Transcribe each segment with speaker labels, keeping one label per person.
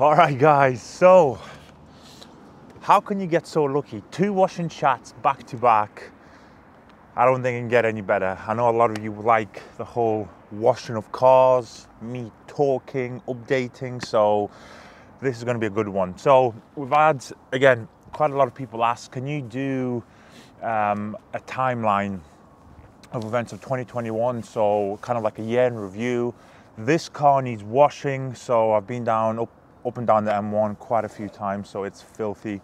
Speaker 1: All right, guys, so how can you get so lucky? Two wash and chats back to back. I don't think it can get any better. I know a lot of you like the whole washing of cars, me talking, updating, so this is going to be a good one. So we've had, again, quite a lot of people ask, can you do um, a timeline of events of 2021? So kind of like a year in review. This car needs washing, so I've been down up up and down the M1 quite a few times, so it's filthy.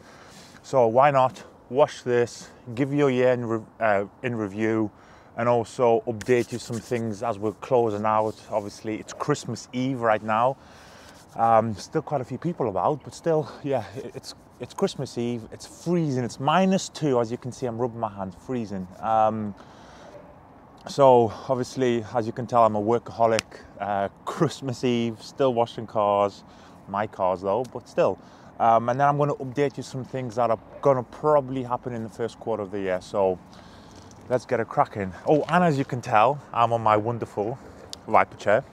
Speaker 1: So why not wash this, give you a year in, re uh, in review, and also update you some things as we're closing out. Obviously, it's Christmas Eve right now. Um, still quite a few people about, but still, yeah, it's it's Christmas Eve. It's freezing. It's minus two, as you can see. I'm rubbing my hands, freezing. Um, so obviously, as you can tell, I'm a workaholic. Uh, Christmas Eve, still washing cars my cars though, but still. Um, and then I'm going to update you some things that are going to probably happen in the first quarter of the year. So let's get it cracking. Oh, and as you can tell, I'm on my wonderful Viper chair.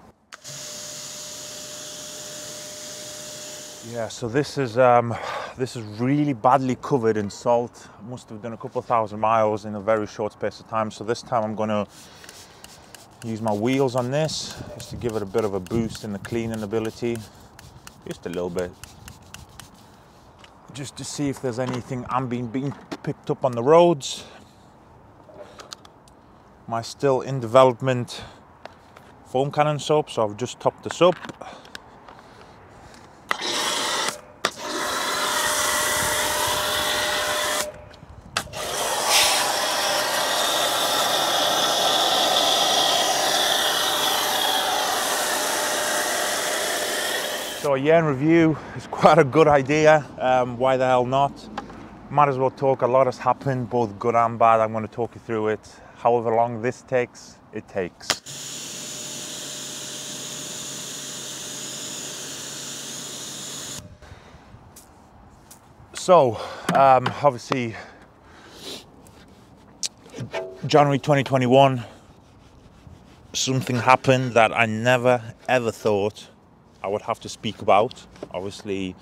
Speaker 1: Yeah, so this is um, this is really badly covered in salt. Must have done a couple thousand miles in a very short space of time. So this time I'm going to use my wheels on this just to give it a bit of a boost in the cleaning ability just a little bit. Just to see if there's anything ambient being picked up on the roads. My still in development foam cannon soap so I've just topped this up A year in review is quite a good idea. Um, why the hell not? Might as well talk. A lot has happened, both good and bad. I'm going to talk you through it. However long this takes, it takes. So, um, obviously, January 2021, something happened that I never ever thought I would have to speak about. Obviously,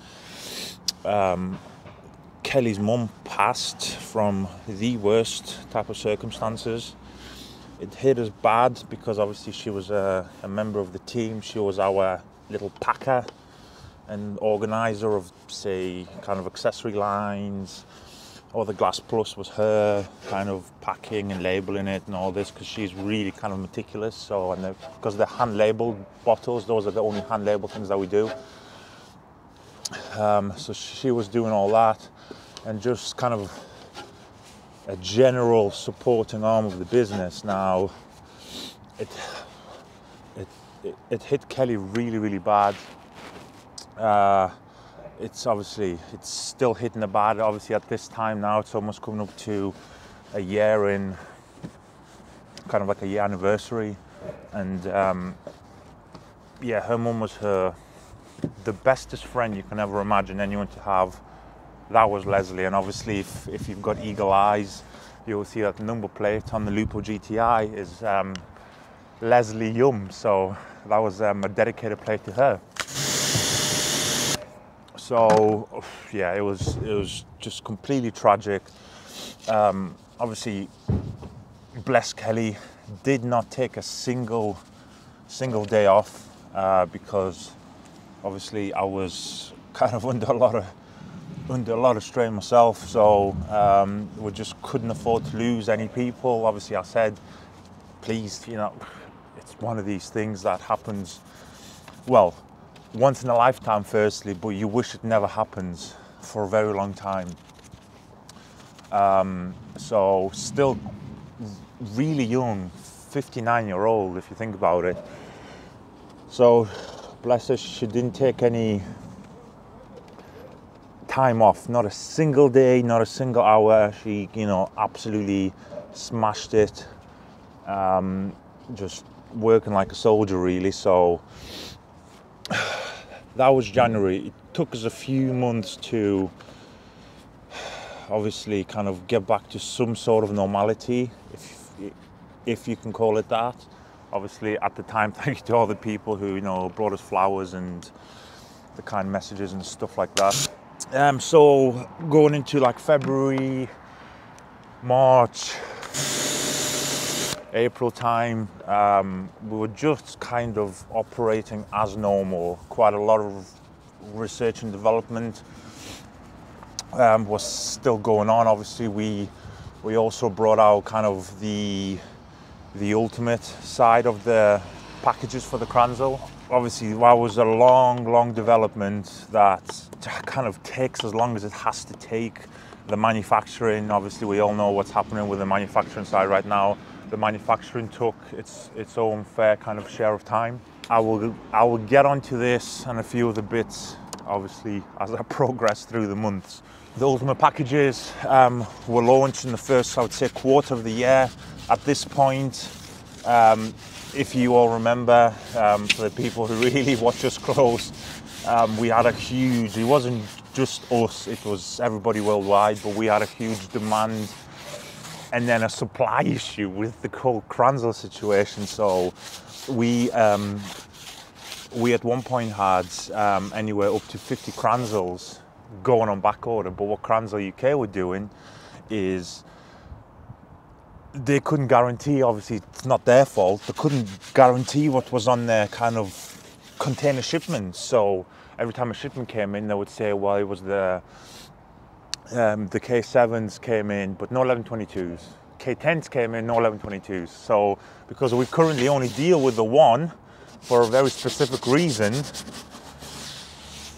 Speaker 1: um, Kelly's mum passed from the worst type of circumstances. It hit us bad because obviously she was a, a member of the team. She was our little packer and organizer of, say, kind of accessory lines, or the Glass Plus was her kind of packing and labeling it and all this because she's really kind of meticulous. So, and because they're hand labeled bottles, those are the only hand labeled things that we do. Um, so she was doing all that and just kind of a general supporting arm of the business. Now, it, it, it, it hit Kelly really, really bad. Uh, it's obviously it's still hitting the bad. Obviously, at this time now, it's almost coming up to a year in, kind of like a year anniversary, and um, yeah, her mum was her the bestest friend you can ever imagine anyone to have. That was Leslie, and obviously, if, if you've got eagle eyes, you'll see that the number plate on the Lupo GTI is um, Leslie Yum. So that was um, a dedicated plate to her. So yeah, it was it was just completely tragic. Um, obviously, bless Kelly did not take a single single day off uh, because obviously I was kind of under a lot of under a lot of strain myself. So um, we just couldn't afford to lose any people. Obviously, I said, please, you know, it's one of these things that happens. Well, once in a lifetime, firstly, but you wish it never happens for a very long time. Um, so, still really young, 59 year old, if you think about it. So, bless her, she didn't take any time off, not a single day, not a single hour. She, you know, absolutely smashed it. Um, just working like a soldier, really. So, that was January. It took us a few months to obviously kind of get back to some sort of normality, if if you can call it that. Obviously, at the time, thank you to all the people who you know brought us flowers and the kind messages and stuff like that. Um, so going into like February, March, April time, um, we were just kind of operating as normal. Quite a lot of research and development um, was still going on. Obviously, we we also brought out kind of the the ultimate side of the packages for the Kranzle. Obviously, that was a long, long development that kind of takes as long as it has to take. The manufacturing, obviously, we all know what's happening with the manufacturing side right now. The manufacturing took its its own fair kind of share of time. I will I will get onto this and a few of the bits, obviously, as I progress through the months. The Ultimate packages um, were launched in the first, I would say, quarter of the year. At this point, um, if you all remember, um, for the people who really watch us close, um, we had a huge, it wasn't just us, it was everybody worldwide, but we had a huge demand and then a supply issue with the whole Kranzle situation. So we, um, we at one point had um, anywhere up to 50 Kranzles going on back order. But what Kranzle UK were doing is they couldn't guarantee, obviously, it's not their fault, they couldn't guarantee what was on their kind of container shipments. So every time a shipment came in, they would say, well, it was the um, the K7s came in, but no 1122s. K10s came in, no 1122s. So because we currently only deal with the one for a very specific reason,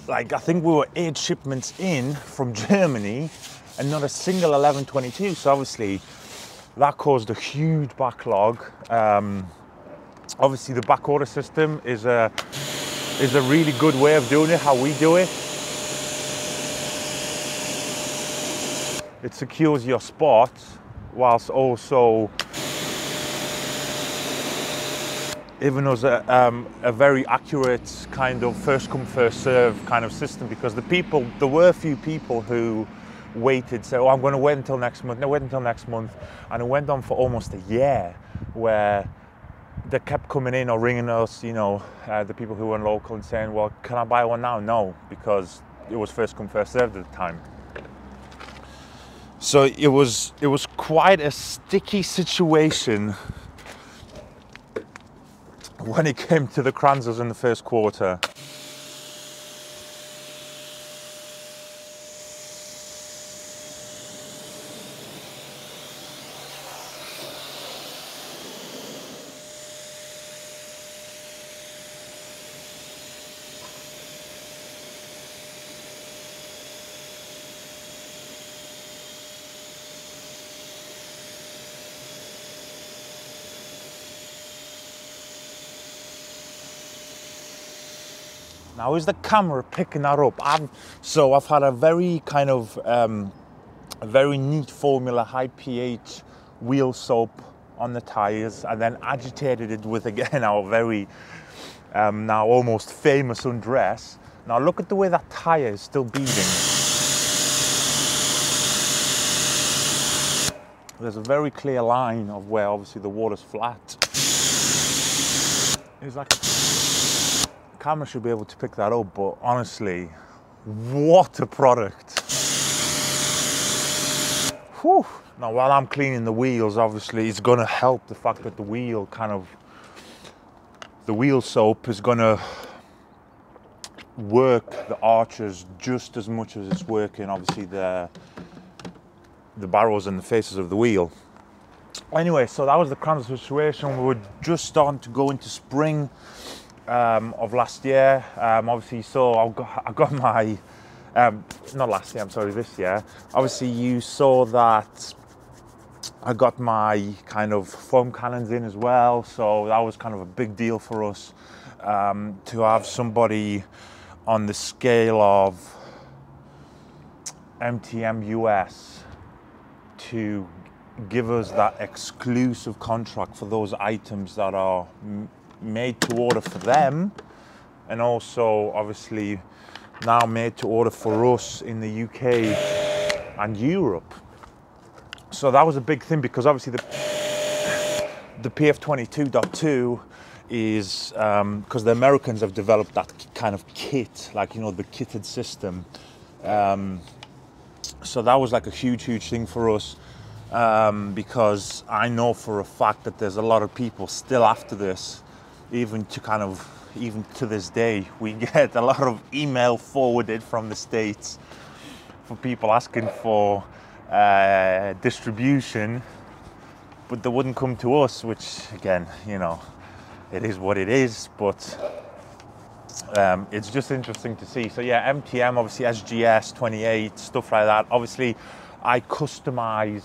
Speaker 1: like I think we were eight shipments in from Germany and not a single 1122. So obviously that caused a huge backlog. Um, obviously the back order system is a is a really good way of doing it, how we do it. It secures your spot whilst also giving us a, um, a very accurate kind of first come first serve kind of system because the people there were a few people who waited. So oh i'm going to wait until next month. No wait until next month. And it went on for almost a year where they kept coming in or ringing us you know uh, the people who were local and saying well can i buy one now? No because it was first come first served at the time so it was it was quite a sticky situation when it came to the Kranzles in the first quarter. Now is the camera picking that up? I'm, so I've had a very kind of um, a very neat formula high pH wheel soap on the tires and then agitated it with again our very um, now almost famous undress. Now look at the way that tire is still beating. There's a very clear line of where obviously the water's flat. It's like camera should be able to pick that up, but honestly, what a product. Whew. Now, while I'm cleaning the wheels, obviously, it's gonna help the fact that the wheel kind of, the wheel soap is gonna work the arches just as much as it's working, obviously, the, the barrels and the faces of the wheel. Anyway, so that was the of situation. We were just starting to go into spring um, of last year. Um, obviously, so I got, I got my, um, not last year, I'm sorry, this year. Obviously, you saw that I got my kind of foam cannons in as well. So that was kind of a big deal for us um, to have somebody on the scale of MTM US to give us that exclusive contract for those items that are made to order for them and also obviously now made to order for us in the UK and Europe. So that was a big thing because obviously the the PF22.2 is because um, the Americans have developed that kind of kit, like you know the kitted system. Um, so that was like a huge, huge thing for us um, because I know for a fact that there's a lot of people still after this, even to kind of even to this day, we get a lot of email forwarded from the states for people asking for uh, distribution, but they wouldn't come to us, which again, you know, it is what it is, but um, it's just interesting to see. So yeah, MTM, obviously SGS 28, stuff like that. Obviously, I customize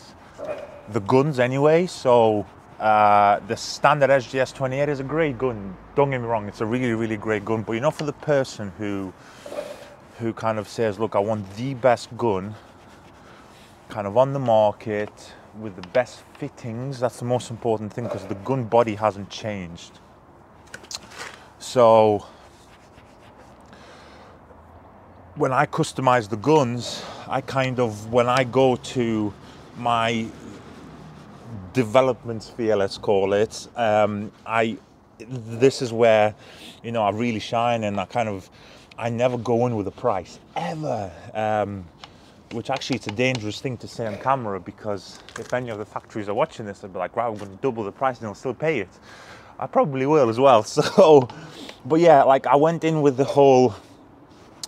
Speaker 1: the guns anyway, so uh, the standard SGS 28 is a great gun. Don't get me wrong, it's a really, really great gun. But you know, for the person who who kind of says, "Look, I want the best gun, kind of on the market with the best fittings." That's the most important thing because the gun body hasn't changed. So when I customize the guns, I kind of when I go to my development sphere, let's call it, um, I this is where you know I really shine, and I kind of I never go in with a price ever. Um, which actually it's a dangerous thing to say on camera because if any of the factories are watching this, they'll be like, "Wow, I'm going to double the price," and they'll still pay it. I probably will as well. So, but yeah, like I went in with the whole.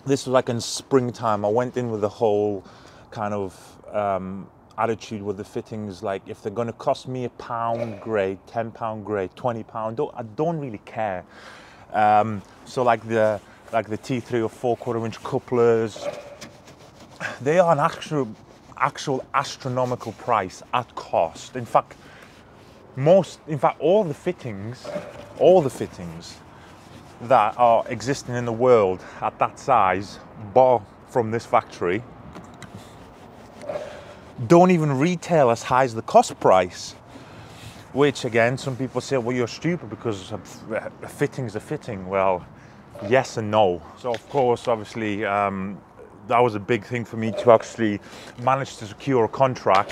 Speaker 1: This was like in springtime. I went in with the whole kind of um, attitude with the fittings. Like if they're going to cost me a pound great. ten pound great. twenty pound, don't, I don't really care. Um, so like the like the T3 or four quarter inch couplers, they are an actual actual astronomical price at cost. In fact, most, in fact, all the fittings, all the fittings that are existing in the world at that size, bar from this factory, don't even retail as high as the cost price. Which again, some people say, well, you're stupid because a fitting's a fitting. Well, yes and no. So, of course, obviously, um, that was a big thing for me to actually manage to secure a contract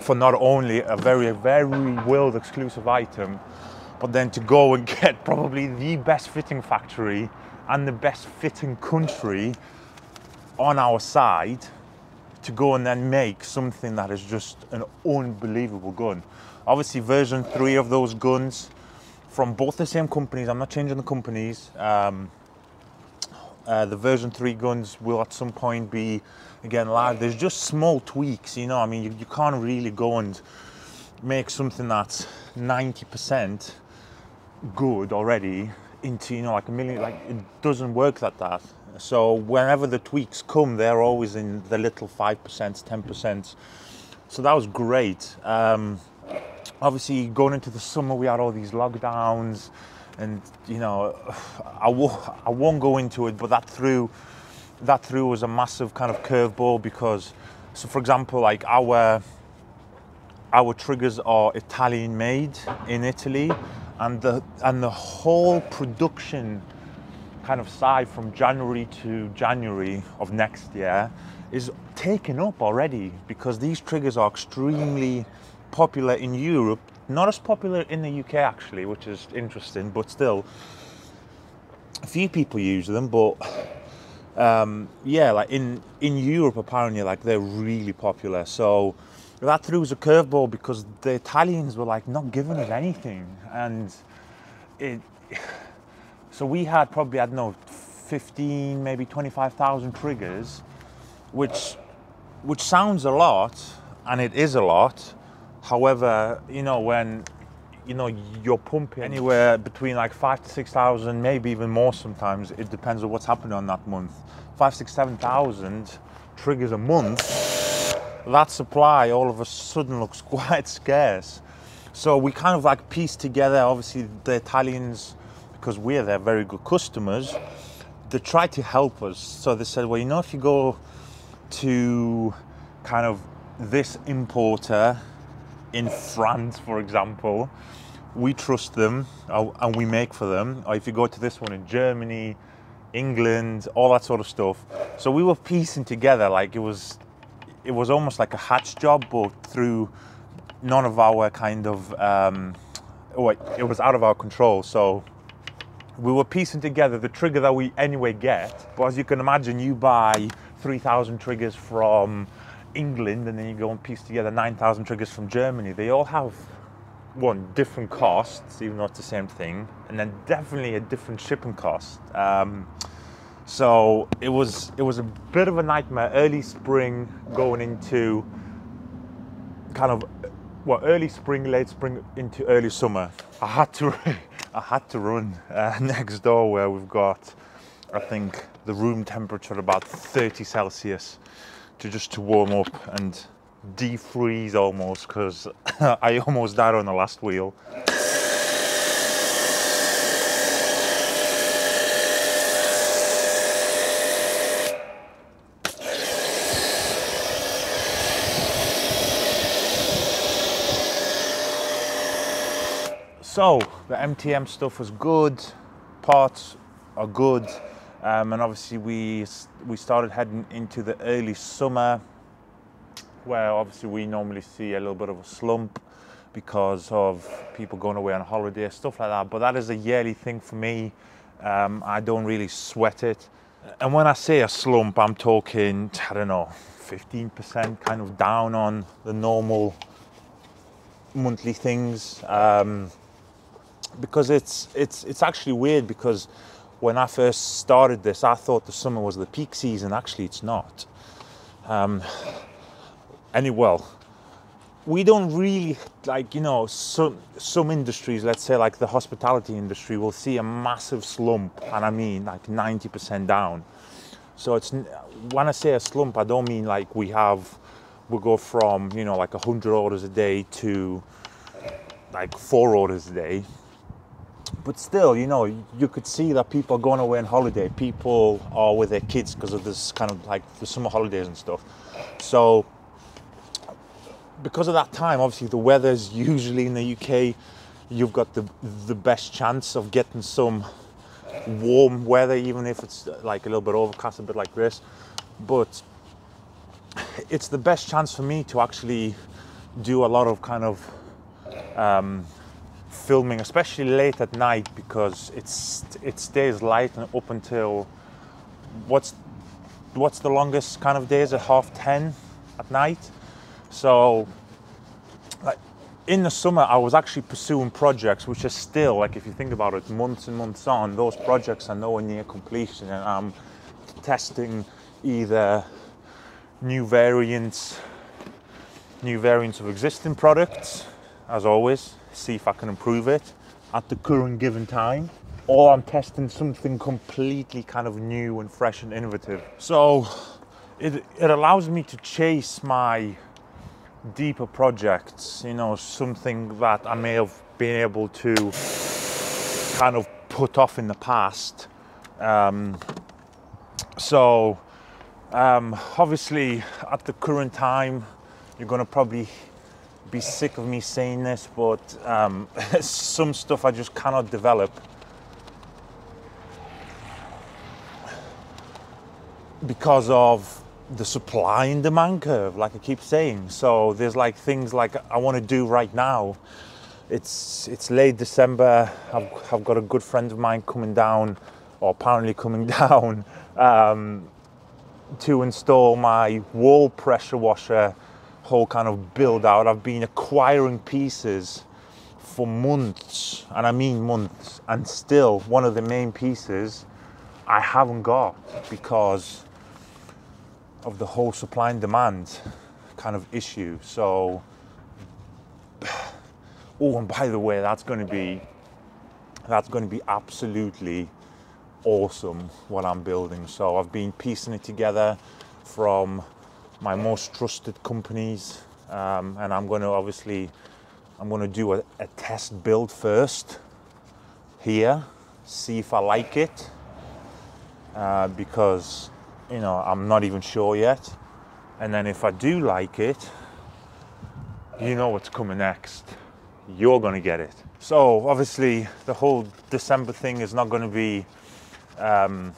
Speaker 1: for not only a very, very world exclusive item, but then to go and get probably the best fitting factory and the best fitting country on our side to go and then make something that is just an unbelievable gun. Obviously, version three of those guns from both the same companies. I'm not changing the companies. Um, uh, the version 3 guns will at some point be again live. There's just small tweaks, you know. I mean, you, you can't really go and make something that's 90% good already into, you know, like a million. Like, it doesn't work like that. So, whenever the tweaks come, they're always in the little 5%, 10%. So, that was great. Um, obviously, going into the summer, we had all these lockdowns and you know, I w- I won't go into it, but that threw that threw was a massive kind of curveball because, so for example, like our our triggers are Italian made in Italy, and the and the whole production kind of side from January to January of next year is taken up already because these triggers are extremely popular in Europe not as popular in the UK actually, which is interesting, but still, a few people use them. But um, yeah, like in in Europe, apparently, like they're really popular. So that threw us a curveball because the Italians were like not giving us anything, and it. So we had probably I don't know, fifteen, maybe twenty-five thousand triggers, which which sounds a lot, and it is a lot However, you know, when you know you're pumping anywhere between like five to six thousand, maybe even more sometimes. It depends on what's happening on that month. Five, six, seven thousand triggers a month. That supply all of a sudden looks quite scarce. So we kind of like piece together. Obviously, the Italians, because we're their very good customers, they try to help us. So they said, well, you know, if you go to kind of this importer in France, for example, we trust them uh, and we make for them. Or if you go to this one in Germany, England, all that sort of stuff. So we were piecing together like it was, it was almost like a hatch job, but through none of our kind of um, oh, it was out of our control. So we were piecing together the trigger that we anyway get. But as you can imagine, you buy 3,000 triggers from England and then you go and piece together 9,000 triggers from Germany. They all have one different costs, even though it's the same thing, and then definitely a different shipping cost. Um, so it was it was a bit of a nightmare. Early spring going into kind of well, early spring, late spring into early summer. I had to I had to run uh, next door where we've got I think the room temperature about 30 Celsius to just to warm up and defreeze almost because I almost died on the last wheel. So the MTM stuff was good, parts are good, um, and obviously we we started heading into the early summer, where obviously we normally see a little bit of a slump because of people going away on holiday, stuff like that. But that is a yearly thing for me. Um, I don't really sweat it. And when I say a slump, I'm talking I don't know, 15% kind of down on the normal monthly things. Um, because it's it's it's actually weird because when I first started this, I thought the summer was the peak season. Actually, it's not. Um, well, we don't really like you know some some industries. Let's say like the hospitality industry will see a massive slump, and I mean like ninety percent down. So it's when I say a slump, I don't mean like we have we go from you know like hundred orders a day to like four orders a day but still, you know, you could see that people are going away on holiday. People are with their kids because of this kind of like the summer holidays and stuff. So, because of that time, obviously the weather's usually in the UK. You've got the the best chance of getting some warm weather, even if it's like a little bit overcast, a bit like this. But it's the best chance for me to actually do a lot of kind of um, filming, especially late at night, because it's it stays light and up until what's what's the longest kind of days at half ten at night. So, like in the summer, I was actually pursuing projects which are still like if you think about it, months and months on. Those projects are nowhere near completion, and I'm testing either new variants, new variants of existing products, as always see if I can improve it at the current given time or I'm testing something completely kind of new and fresh and innovative. So it, it allows me to chase my deeper projects, you know, something that I may have been able to kind of put off in the past. Um, so um, obviously at the current time, you're going to probably be sick of me saying this, but um, some stuff I just cannot develop because of the supply and demand curve, like I keep saying. So there's like things like I want to do right now. It's it's late December. I've, I've got a good friend of mine coming down, or apparently coming down, um, to install my wall pressure washer whole kind of build out. I've been acquiring pieces for months, and I mean months, and still one of the main pieces I haven't got because of the whole supply and demand kind of issue. So, oh, and by the way, that's going to be that's going to be absolutely awesome what I'm building. So I've been piecing it together from my most trusted companies, um, and I'm going to obviously I'm going to do a, a, test build first here, see if I like it, uh, because you know I'm not even sure yet, and then if I do like it, you know what's coming next. You're going to get it. So obviously the whole December thing is not going to be. Um,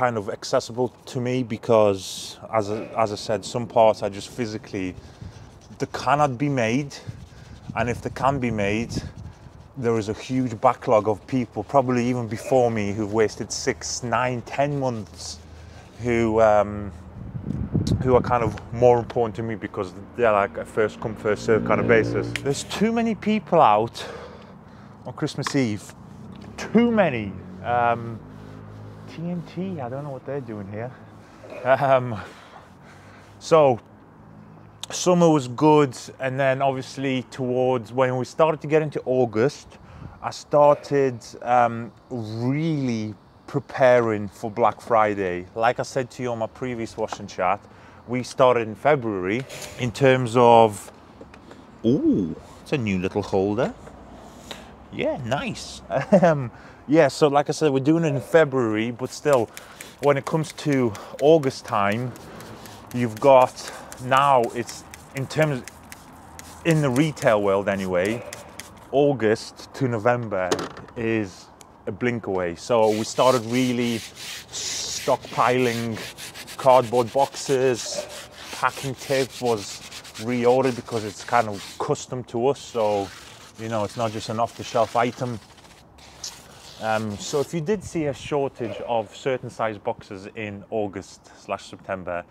Speaker 1: kind of accessible to me because, as I, as I said, some parts are just physically they cannot be made, and if they can be made, there is a huge backlog of people, probably even before me, who've wasted six, nine, ten months, who um, who are kind of more important to me because they're like a first come first serve kind of basis. There's too many people out on Christmas Eve. Too many. Um, TNT, I don't know what they're doing here. Um, so summer was good, and then obviously towards when we started to get into August, I started um, really preparing for Black Friday. Like I said to you on my previous wash and chat, we started in February in terms of. Ooh, it's a new little holder. Yeah, nice. yeah, so like I said, we're doing it in February, but still, when it comes to August time, you've got now it's in terms in the retail world anyway august to november is a blink away. So we started really stockpiling cardboard boxes. Packing tape was reordered because it's kind of custom to us. So you know it's not just an off-the-shelf item um, so if you did see a shortage of certain size boxes in august slash september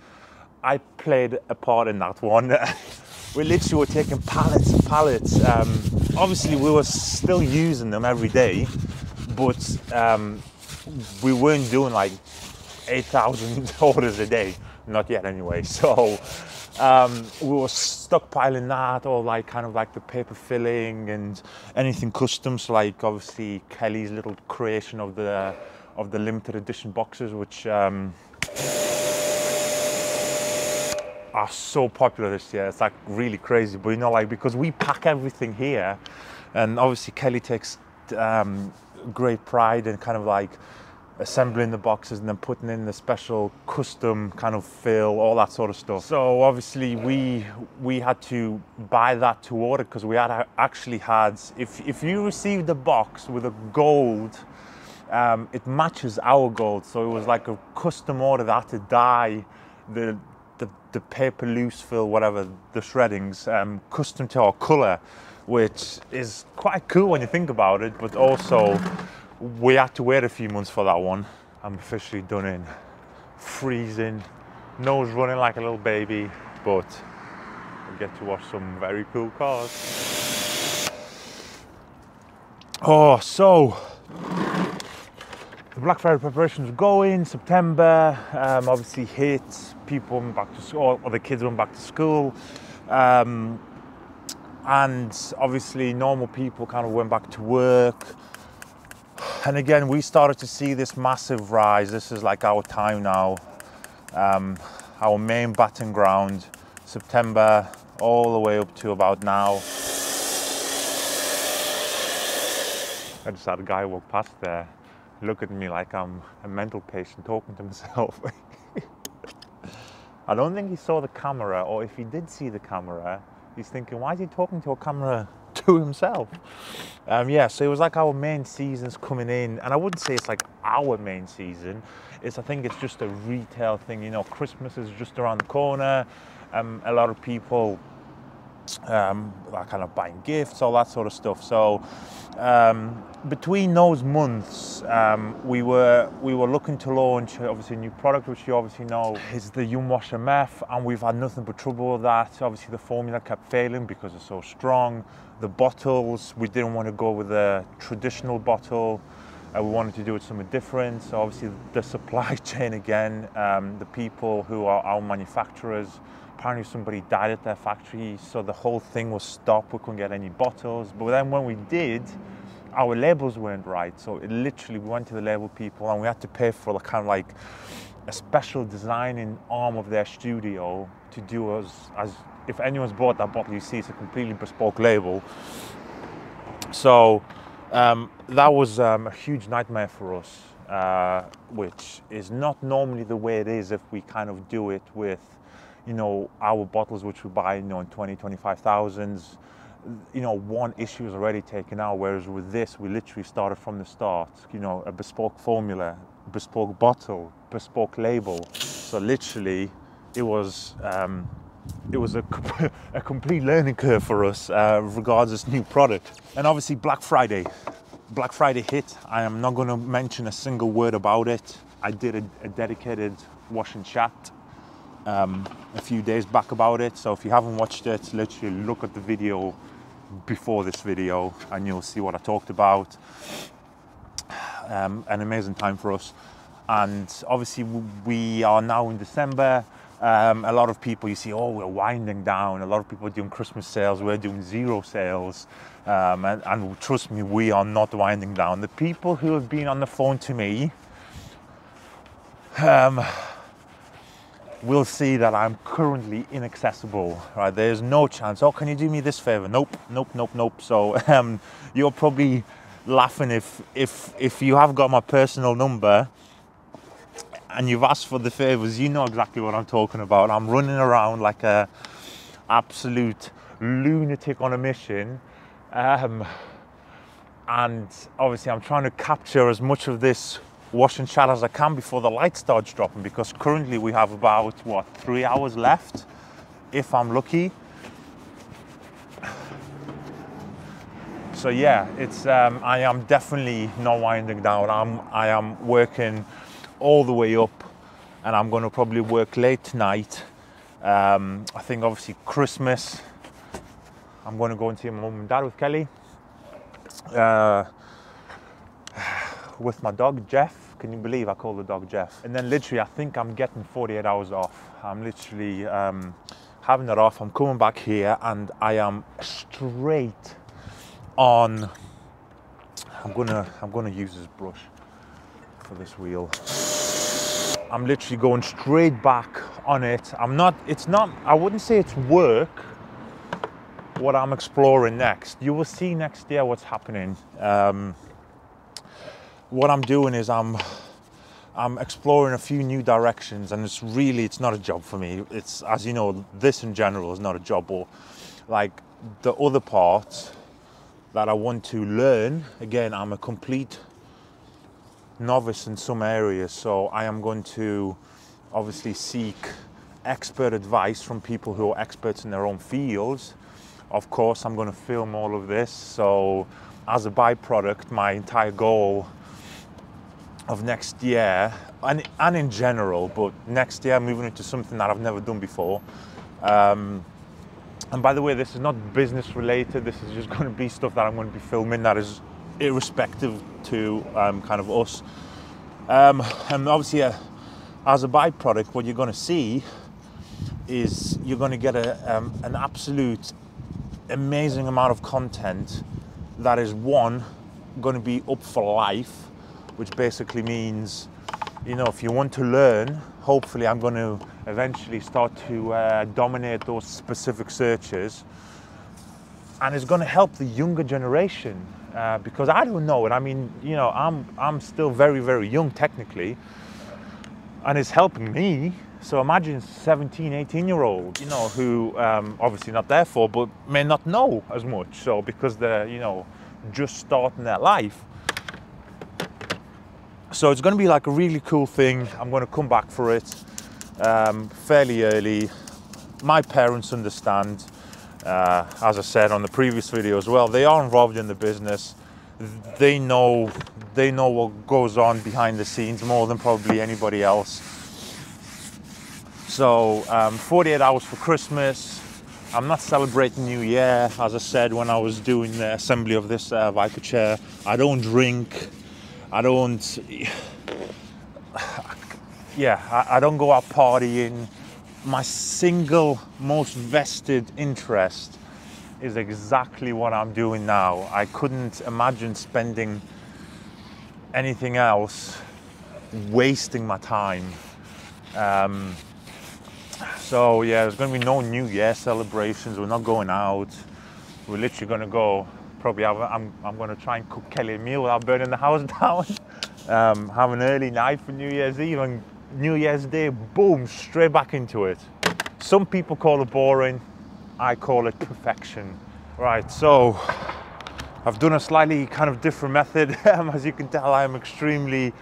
Speaker 1: I played a part in that one. we literally were taking pallets and pallets. Um, obviously, we were still using them every day, but um, we weren't doing like 8,000 orders a day. Not yet, anyway. So um, we were stockpiling that, or like kind of like the paper filling and anything custom. So like obviously Kelly's little creation of the of the limited edition boxes, which. Um, are so popular this year. It's like really crazy. But you know, like because we pack everything here, and obviously Kelly takes um, great pride in kind of like assembling the boxes and then putting in the special custom kind of fill, all that sort of stuff. So obviously we we had to buy that to order because we had actually had if if you received a box with a gold. Um, it matches our gold, so it was like a custom order that had to dye the the, the paper loose fill, whatever, the shreddings, um, custom to our colour, which is quite cool when you think about it, but also we had to wait a few months for that one. I'm officially done in. Freezing, nose running like a little baby, but we get to watch some very cool cars. Oh, so the Black Friday preparations go in September. Um, obviously, hit people went back to school, or the kids went back to school, um, and obviously, normal people kind of went back to work. And again, we started to see this massive rise. This is like our time now, um, our main batting ground, September all the way up to about now. I just had a guy walk past there look at me like I'm a mental patient talking to myself. I don't think he saw the camera, or if he did see the camera, he's thinking, why is he talking to a camera to himself? Um, yeah, so it was like our main season's coming in, and I wouldn't say it's like our main season. It's I think it's just a retail thing. You know, Christmas is just around the corner. Um, a lot of people um, kind of buying gifts, all that sort of stuff. So um, between those months, um, we were we were looking to launch obviously a new product, which you obviously know is the Yumwash MF, and we've had nothing but trouble with that. Obviously, the formula kept failing because it's so strong. The bottles, we didn't want to go with a traditional bottle. Uh, we wanted to do it something different. So obviously, the supply chain again, um, the people who are our manufacturers apparently somebody died at their factory, so the whole thing was stopped. We couldn't get any bottles. But then when we did, our labels weren't right. So it literally we went to the label people and we had to pay for the kind of like a special designing arm of their studio to do us as if anyone's bought that bottle, you see it's a completely bespoke label. So um, that was um, a huge nightmare for us, uh, which is not normally the way it is if we kind of do it with you know, our bottles which we buy, you know, in 20, 25,000s, you know, one issue is already taken out. Whereas with this, we literally started from the start, you know, a bespoke formula, bespoke bottle, bespoke label. So literally, it was um, it was a, a complete learning curve for us uh, regards this new product. And obviously Black Friday, Black Friday hit. I am not going to mention a single word about it. I did a, a dedicated wash and chat um, a few days back about it. So if you haven't watched it, literally look at the video before this video and you'll see what I talked about. Um, an amazing time for us. And obviously we are now in December. Um, a lot of people you see, oh, we're winding down. A lot of people are doing Christmas sales. We're doing zero sales. Um, and, and trust me, we are not winding down. The people who have been on the phone to me um, will see that I'm currently inaccessible. Right? There's no chance. Oh, can you do me this favor? Nope, nope, nope, nope. So um, you're probably laughing if if if you have got my personal number and you've asked for the favors. You know exactly what I'm talking about. I'm running around like a absolute lunatic on a mission. Um, and obviously, I'm trying to capture as much of this wash and as I can before the light starts dropping because currently we have about what three hours left if I'm lucky. So yeah, it's um, I am definitely not winding down. I'm I am working all the way up, and I'm going to probably work late tonight. Um, I think obviously Christmas. I'm going to go and see my mum and dad with Kelly. Uh, with my dog Jeff. Can you believe I call the dog Jeff? And then literally, I think I'm getting 48 hours off. I'm literally um, having it off. I'm coming back here and I am straight on. I'm gonna I'm gonna use this brush for this wheel. I'm literally going straight back on it. I'm not. It's not. I wouldn't say it's work. What I'm exploring next. You will see next year what's happening. Um, what I'm doing is I'm I'm exploring a few new directions and it's really it's not a job for me. It's as you know, this in general is not a job or like the other part that I want to learn, again, I'm a complete novice in some areas, so I am going to obviously seek expert advice from people who are experts in their own fields. Of course, I'm going to film all of this, so as a byproduct, my entire goal of next year and, and in general, but next year moving into something that I've never done before. Um, and by the way, this is not business related. This is just going to be stuff that I'm going to be filming that is irrespective to um, kind of us. Um, and obviously, uh, as a byproduct, what you're going to see is you're going to get a, um, an absolute amazing amount of content that is one going to be up for life which basically means, you know, if you want to learn, hopefully I'm going to eventually start to uh, dominate those specific searches. And it's going to help the younger generation uh, because I don't know. And I mean, you know, I'm, I'm still very, very young technically, and it's helping me. So imagine 17, 18 year olds, you know, who um, obviously not there for, but may not know as much. So because they're, you know, just starting their life, so it's going to be like a really cool thing. I'm going to come back for it um, fairly early. My parents understand, uh, as I said on the previous video as well, they are involved in the business. They know, they know what goes on behind the scenes more than probably anybody else. So um, 48 hours for Christmas. I'm not celebrating New Year, as I said when I was doing the assembly of this uh, Viper chair. I don't drink. I don't, yeah, I, I don't go out partying. My single most vested interest is exactly what I'm doing now. I couldn't imagine spending anything else wasting my time. Um, so yeah, there's going to be no New Year celebrations. We're not going out. We're literally going to go probably have, I'm, I'm going to try and cook Kelly a meal without burning the house down. um, have an early night for New Year's Eve and New Year's Day, boom, straight back into it. Some people call it boring, I call it perfection. Right, so I've done a slightly kind of different method. Um, as you can tell, I'm extremely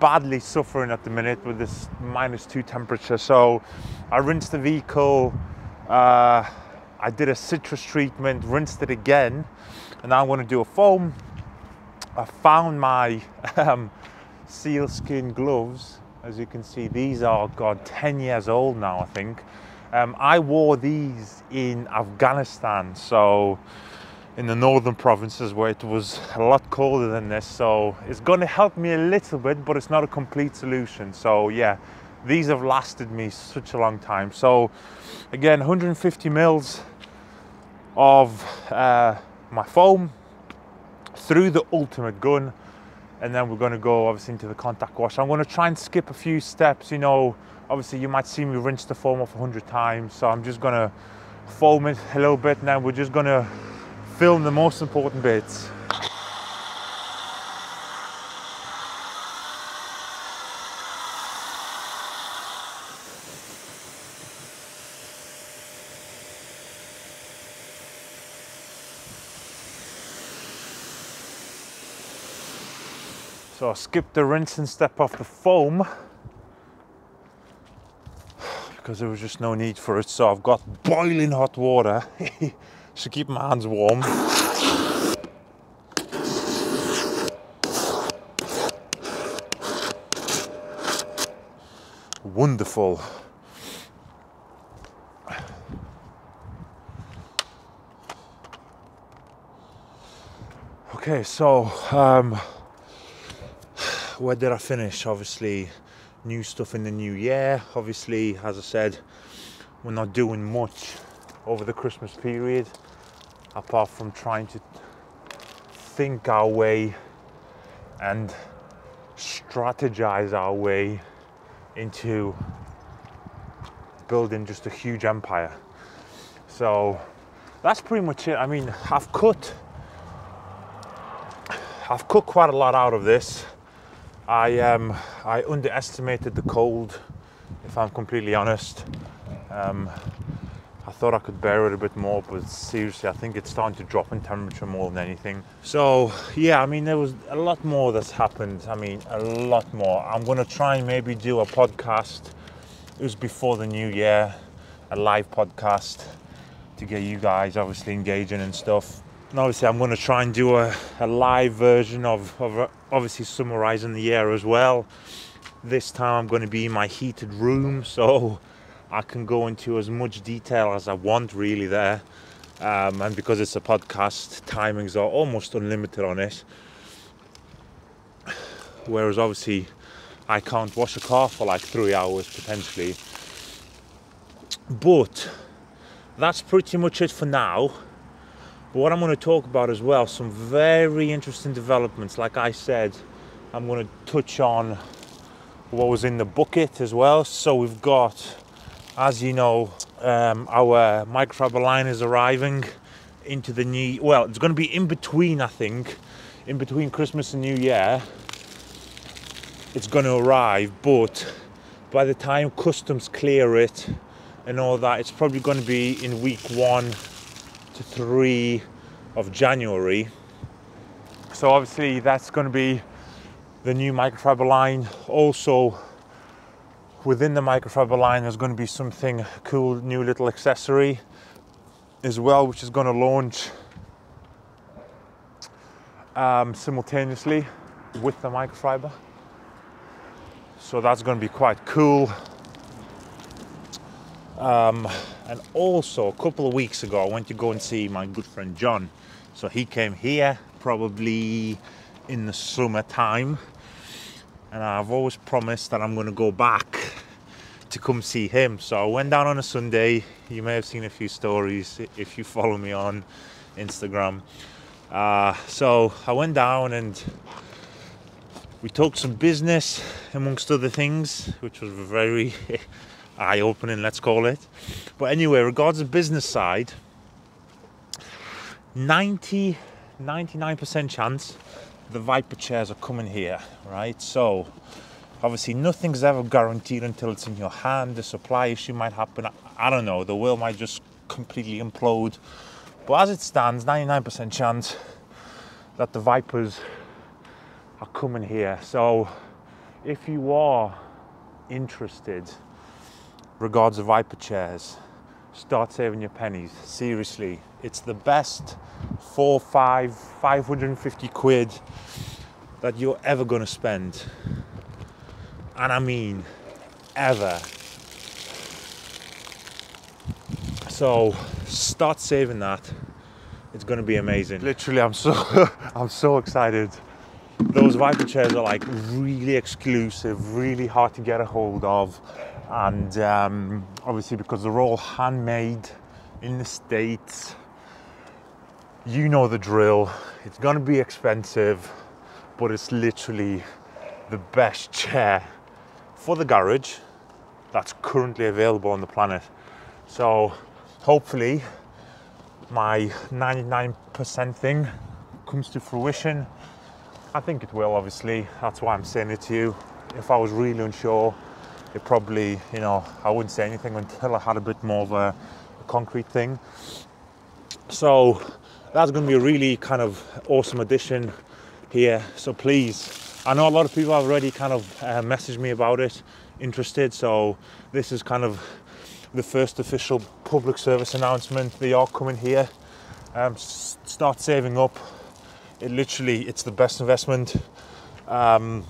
Speaker 1: badly suffering at the minute with this minus two temperature. So I rinsed the vehicle Uh, I did a citrus treatment, rinsed it again, and now I'm going to do a foam. I found my um, sealskin gloves. As you can see, these are, God, 10 years old now, I think. Um, I wore these in Afghanistan, so in the northern provinces where it was a lot colder than this. So it's going to help me a little bit, but it's not a complete solution. So yeah, these have lasted me such a long time. So again, 150 mils of uh, my foam through the ultimate gun and then we're going to go obviously into the contact wash. I'm going to try and skip a few steps, you know, obviously you might see me rinse the foam off 100 times, so I'm just going to foam it a little bit now. We're just going to film the most important bits. I skipped the rinsing step off the foam because there was just no need for it. So I've got boiling hot water to keep my hands warm. Wonderful. Okay, so um, where did I finish? Obviously, new stuff in the new year. Obviously, as I said, we're not doing much over the Christmas period apart from trying to think our way and strategize our way into building just a huge empire. So that's pretty much it. I mean, I've cut I've cut quite a lot out of this. I um, I underestimated the cold, if I'm completely honest. Um, I thought I could bear it a bit more, but seriously, I think it's starting to drop in temperature more than anything. So yeah, I mean, there was a lot more that's happened. I mean, a lot more. I'm gonna try and maybe do a podcast. It was before the new year, a live podcast to get you guys obviously engaging and stuff. And obviously, I'm going to try and do a, a live version of, of obviously summarizing the year as well. This time, I'm going to be in my heated room, so I can go into as much detail as I want, really, there. Um, and because it's a podcast, timings are almost unlimited on it. Whereas, obviously, I can't wash a car for like three hours potentially. But that's pretty much it for now. But what I'm going to talk about as well, some very interesting developments. Like I said, I'm going to touch on what was in the bucket as well. So we've got, as you know, um, our microfiber line is arriving into the new. Well, it's going to be in between, I think, in between Christmas and New Year. It's going to arrive, but by the time customs clear it and all that, it's probably going to be in week one to 3 of January. So obviously that's going to be the new microfiber line. Also within the microfiber line there's going to be something cool new little accessory as well which is going to launch um, simultaneously with the microfiber. So that's going to be quite cool. Um, and also, a couple of weeks ago, I went to go and see my good friend John. So he came here probably in the summertime. And I've always promised that I'm going to go back to come see him. So I went down on a Sunday. You may have seen a few stories if you follow me on Instagram. Uh, so I went down and we talked some business amongst other things, which was very eye opening, let's call it. But anyway, regards the business side, 90 99% chance the Viper chairs are coming here, right? So obviously nothing's ever guaranteed until it's in your hand. The supply issue might happen. I don't know. The wheel might just completely implode. But as it stands, 99% chance that the Vipers are coming here. So if you are interested regards the Viper chairs, start saving your pennies. Seriously, it's the best four, five, 550 quid that you're ever going to spend. And I mean, ever. So start saving that. It's going to be amazing. Literally, I'm so I'm so excited. Those Viper chairs are like really exclusive, really hard to get a hold of, and um, obviously because they're all handmade in the states. You know the drill. It's going to be expensive, but it's literally the best chair for the garage that's currently available on the planet. So hopefully my 99% thing comes to fruition. I think it will, obviously. That's why I'm saying it to you. If I was really unsure, it probably, you know, I wouldn't say anything until I had a bit more of a, a concrete thing. So that's going to be a really kind of awesome addition here. So please, I know a lot of people have already kind of uh, messaged me about it, interested. So this is kind of the first official public service announcement. They are coming here. Um, start saving up. It literally, it's the best investment. Um,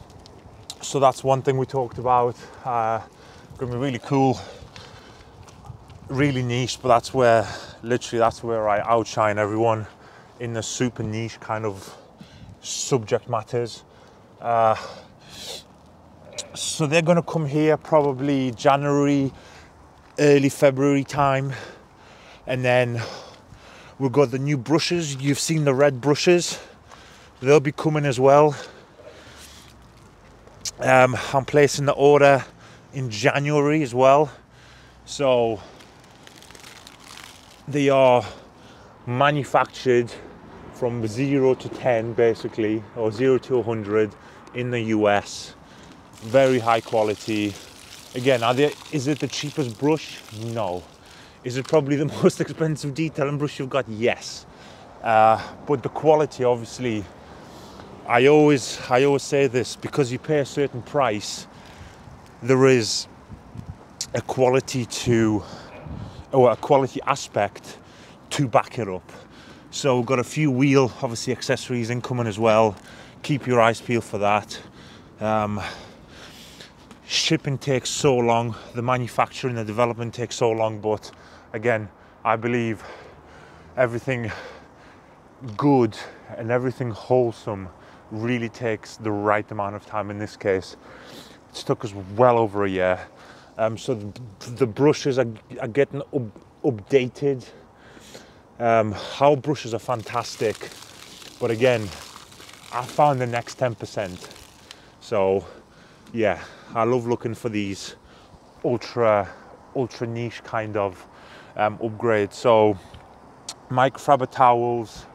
Speaker 1: so that's one thing we talked about. Uh, gonna be really cool, really niche, but that's where, literally, that's where I outshine everyone in the super niche kind of subject matters. Uh, so they're gonna come here probably January, early February time. And then we've got the new brushes. You've seen the red brushes. They'll be coming as well. Um, I'm placing the order in January as well. So they are manufactured from zero to 10 basically, or zero to 100 in the US. Very high quality, Again, are there, is it the cheapest brush? No. Is it probably the most expensive detailing brush you've got? Yes. Uh, but the quality, obviously, I always, I always say this because you pay a certain price, there is a quality to, or a quality aspect to back it up. So we've got a few wheel, obviously, accessories incoming as well. Keep your eyes peeled for that. Um, shipping takes so long, the manufacturing, the development takes so long, but again, I believe everything good and everything wholesome really takes the right amount of time in this case. It took us well over a year. Um, so the, the brushes are, are getting up, updated. Um, our brushes are fantastic, but again, I found the next 10%. So yeah, I love looking for these ultra, ultra niche kind of um, upgrades. So microfiber towels,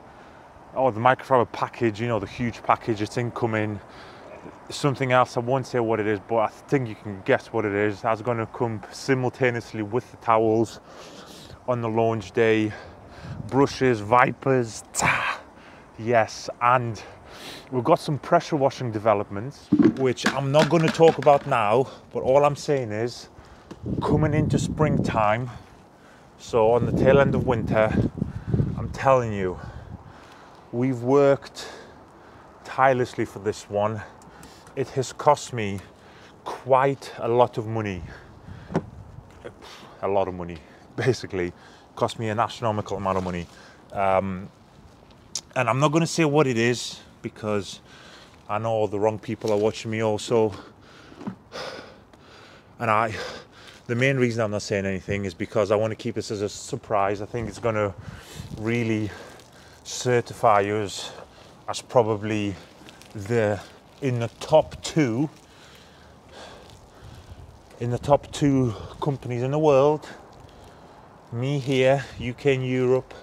Speaker 1: or the microfiber package, you know, the huge package, it's incoming. Something else, I won't say what it is, but I think you can guess what it is. That's going to come simultaneously with the towels on the launch day. Brushes, Vipers, ta, yes, and We've got some pressure washing developments, which I'm not going to talk about now, but all I'm saying is coming into springtime, so on the tail end of winter, I'm telling you, we've worked tirelessly for this one. It has cost me quite a lot of money. A lot of money, basically. Cost me an astronomical amount of money. Um, and I'm not going to say what it is because I know the wrong people are watching me also. And I, the main reason I'm not saying anything is because I want to keep this as a surprise. I think it's going to really certify us as probably the in the top two in the top two companies in the world. Me here, UK and Europe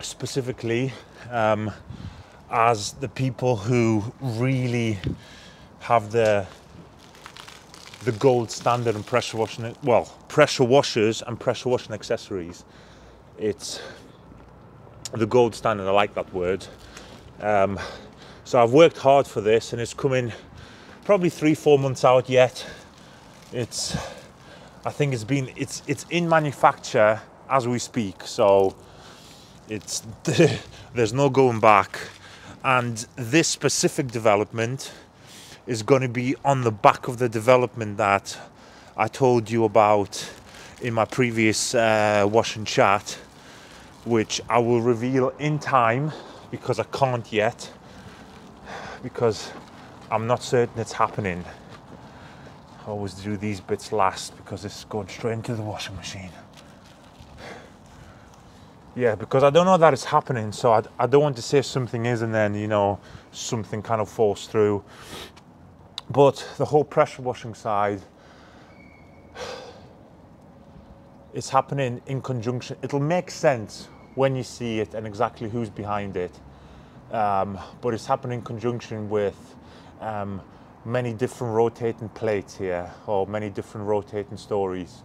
Speaker 1: specifically. Um, as the people who really have the the gold standard in pressure washing well pressure washers and pressure washing accessories it's the gold standard i like that word. Um, so i've worked hard for this and it's coming probably three four months out yet. It's I think it's been it's it's in manufacture as we speak, so it's there's no going back. And this specific development is going to be on the back of the development that I told you about in my previous uh, wash and chat, which I will reveal in time because I can't yet, because I'm not certain it's happening. I always do these bits last because it's going straight into the washing machine. Yeah, because I don't know that it's happening, so I, I don't want to say something is and then, you know, something kind of falls through. But the whole pressure washing side, it's happening in conjunction. It'll make sense when you see it and exactly who's behind it. Um, but it's happening in conjunction with um, many different rotating plates here or many different rotating stories.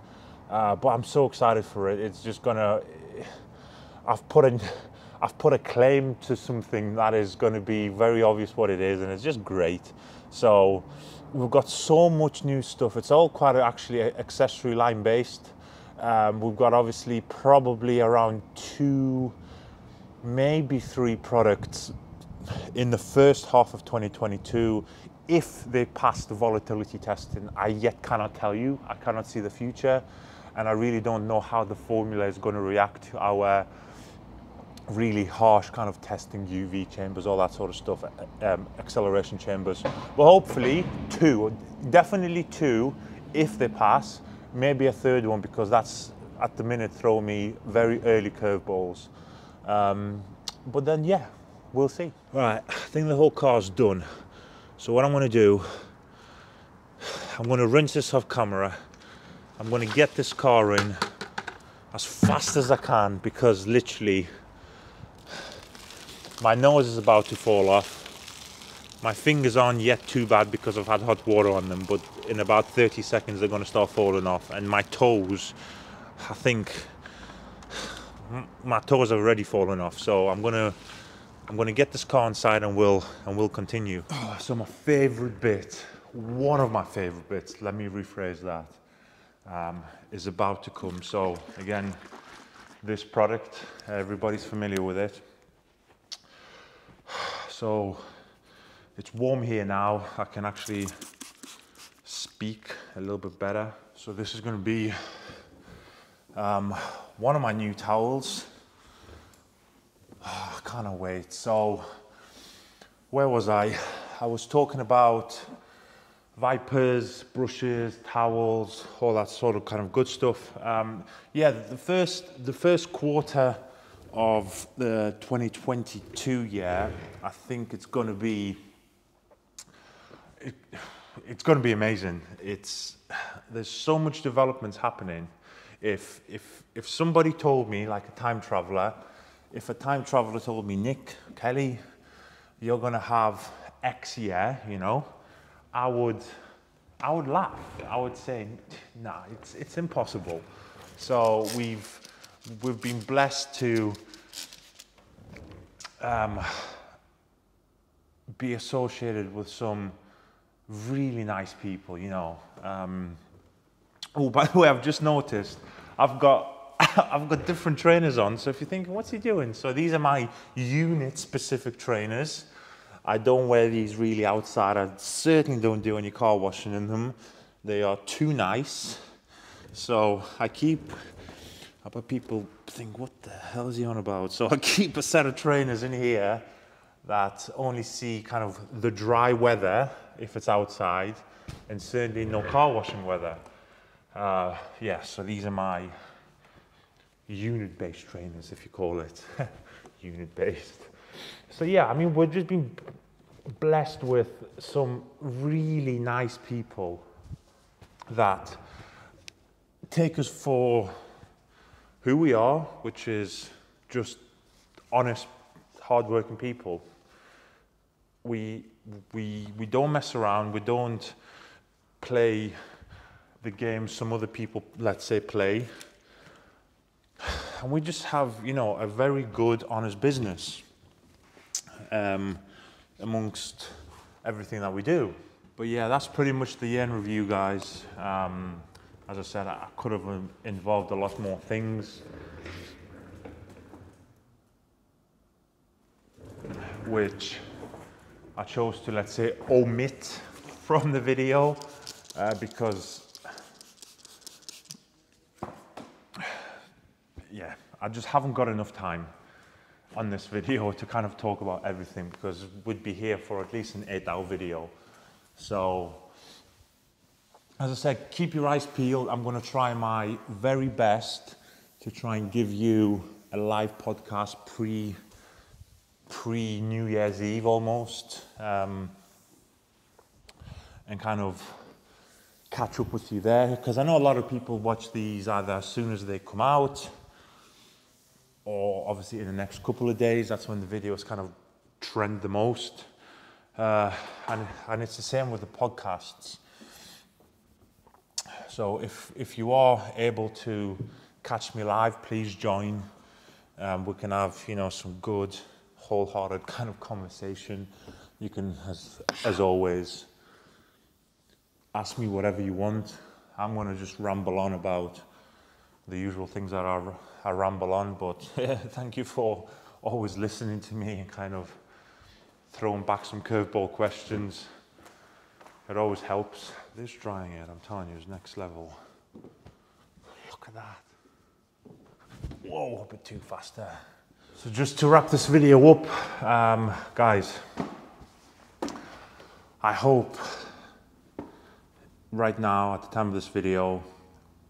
Speaker 1: Uh, but I'm so excited for it. It's just gonna. I've put in. I've put a claim to something that is going to be very obvious what it is, and it's just great. So we've got so much new stuff. It's all quite actually accessory line based. Um, we've got obviously probably around two, maybe three products in the first half of 2022 if they pass the volatility testing. I yet cannot tell you. I cannot see the future, and I really don't know how the formula is going to react to our really harsh kind of testing UV chambers, all that sort of stuff, um, acceleration chambers. But hopefully two, definitely two, if they pass, maybe a third one because that's at the minute throw me very early curveballs. Um, but then yeah, we'll see. Right, I think the whole car's done. So what I'm going to do, I'm going to rinse this off camera. I'm going to get this car in as fast as I can because literally my nose is about to fall off. My fingers aren't yet too bad because I've had hot water on them, but in about 30 seconds they're going to start falling off. And my toes, I think, my toes have already fallen off. So I'm gonna, I'm gonna get this car inside and we'll, and we'll continue. Oh, so my favorite bit, one of my favorite bits, let me rephrase that, um, is about to come. So again, this product, everybody's familiar with it. So it's warm here now. I can actually speak a little bit better. So this is going to be um, one of my new towels. Oh, I can't wait. So where was I? I was talking about Vipers, brushes, towels, all that sort of kind of good stuff. Um, yeah, the first the first quarter of the 2022 year, I think it's going to be it, it's going to be amazing. It's there's so much developments happening. If if if somebody told me like a time traveler, if a time traveler told me, Nick Kelly, you're going to have X year, you know, I would I would laugh. I would say, nah, it's it's impossible. So we've we've been blessed to um, be associated with some really nice people, you know. Um, oh, by the way, I've just noticed I've got I've got different trainers on. So if you're thinking, what's he doing? So these are my unit-specific trainers. I don't wear these really outside. I certainly don't do any car washing in them. They are too nice. So I keep but people think, what the hell is he on about? So I keep a set of trainers in here that only see kind of the dry weather if it's outside and certainly no car washing weather. Uh, yeah, so these are my unit-based trainers, if you call it unit-based. So yeah, I mean, we've just been blessed with some really nice people that take us for who we are, which is just honest, hardworking people. We, we, we don't mess around, we don't play the game some other people, let's say, play. And we just have, you know, a very good, honest business um, amongst everything that we do. But yeah, that's pretty much the end review, guys. Um, As I said, I could have involved a lot more things. Which I chose to, let's say, omit from the video uh, because, yeah, I just haven't got enough time on this video to kind of talk about everything because we'd be here for at least an eight hour video. So as I said, keep your eyes peeled. I'm going to try my very best to try and give you a live podcast pre pre New Year's Eve almost, um, and kind of catch up with you there because I know a lot of people watch these either as soon as they come out or obviously in the next couple of days. That's when the videos kind of trend the most, uh, and and it's the same with the podcasts. So if, if you are able to catch me live, please join. Um, we can have, you know, some good, wholehearted kind of conversation. You can, as, as always, ask me whatever you want. I'm going to just ramble on about the usual things that I, I ramble on, but yeah, thank you for always listening to me and kind of throwing back some curveball questions. It always helps. This drying it, I'm telling you, is next level. Look at that. Whoa, a bit too fast there. So just to wrap this video up, um, guys, I hope right now at the time of this video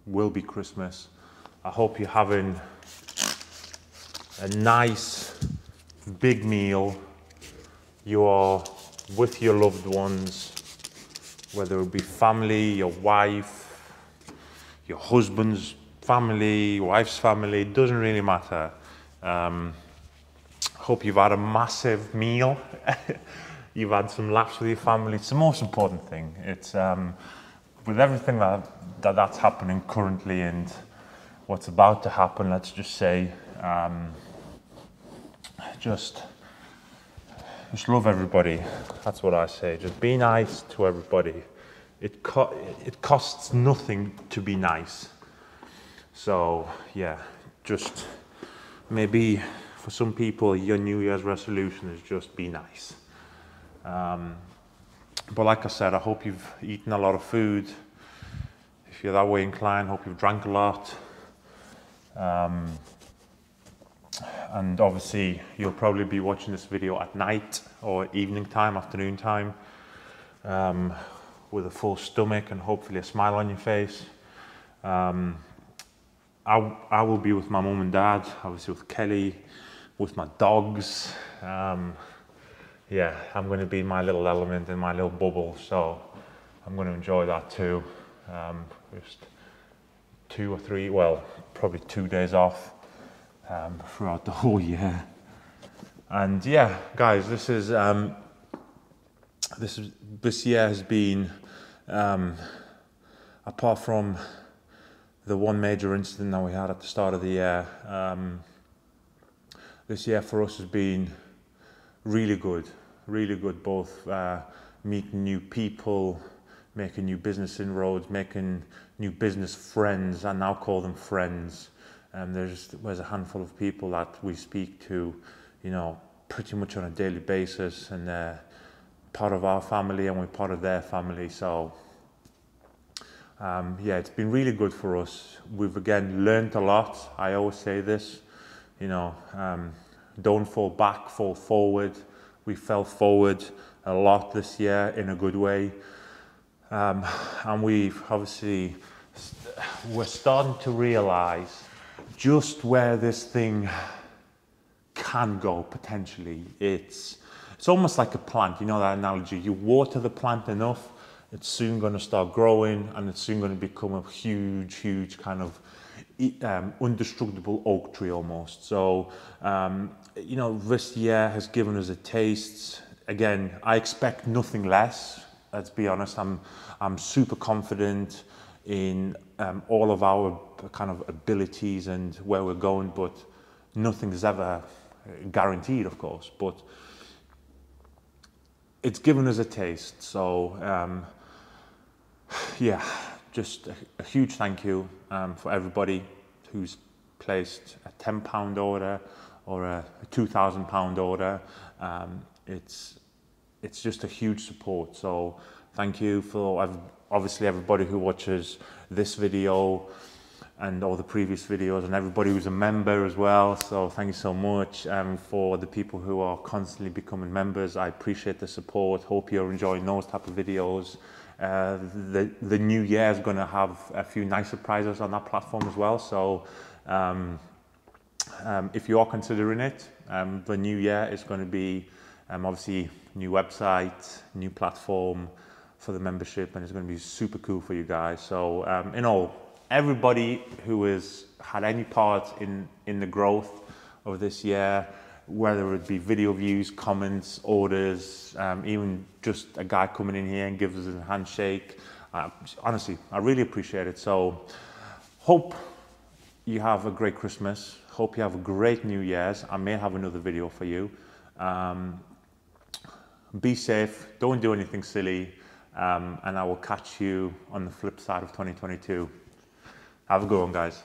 Speaker 1: will be Christmas. I hope you're having a nice big meal. You are with your loved ones whether it be family, your wife, your husband's family, wife's family, it doesn't really matter. Um, hope you've had a massive meal. you've had some laughs with your family. It's the most important thing. It's um, with everything that, that that's happening currently and what's about to happen. Let's just say, um, just just love everybody. That's what I say. Just be nice to everybody. It, co- it costs nothing to be nice. So, yeah, just maybe for some people, your New Year's resolution is just be nice. Um, but like I said, I hope you've eaten a lot of food. If you're that way inclined, hope you've drank a lot. Um, and obviously you'll probably be watching this video at night or evening time, afternoon time, um, with a full stomach and hopefully a smile on your face. Um, I, I will be with my mum and dad, obviously with Kelly, with my dogs. Um, yeah, I'm going to be my little element in my little bubble, so I'm going to enjoy that too. Um, just two or three, well, probably two days off um, throughout the whole year. And yeah, guys, this is um, this is, this year has been um, apart from the one major incident that we had at the start of the year. Um, this year for us has been really good, really good. Both uh, meeting new people, making new business inroads, making new business friends. I now call them friends. Um, there's, there's a handful of people that we speak to, you know, pretty much on a daily basis, and they're part of our family, and we're part of their family. So, um, yeah, it's been really good for us. We've again learned a lot. I always say this, you know, um, don't fall back, fall forward. We fell forward a lot this year in a good way. Um, and we've obviously, we're starting to realize just where this thing can go potentially. It's, it's almost like a plant, you know that analogy. You water the plant enough, it's soon going to start growing and it's soon going to become a huge, huge kind of um, indestructible oak tree almost. So, um, you know, this year has given us a taste. Again, I expect nothing less. Let's be honest. I'm, I'm super confident in um, all of our kind of abilities and where we're going, but nothing is ever guaranteed, of course. But it's given us a taste. So, um, yeah, just a, a, huge thank you um, for everybody who's placed a £10 order or a, a £2,000 order. Um, it's, it's just a huge support. So thank you for obviously everybody who watches this video and all the previous videos and everybody who's a member as well. So thank you so much um, for the people who are constantly becoming members. I appreciate the support. Hope you're enjoying those type of videos. Uh, the, the new year is going to have a few nice surprises on that platform as well. So um, um, if you are considering it, um, the new year is going to be um, obviously new website, new platform for the membership, and it's going to be super cool for you guys. So um, in all, everybody who has had any part in, in the growth of this year, whether it be video views, comments, orders, um, even just a guy coming in here and gives us a handshake. Uh, honestly, I really appreciate it. So hope you have a great Christmas. Hope you have a great New Year's. I may have another video for you. Um, be safe. Don't do anything silly. Um, and I will catch you on the flip side of 2022. Have a good one, guys.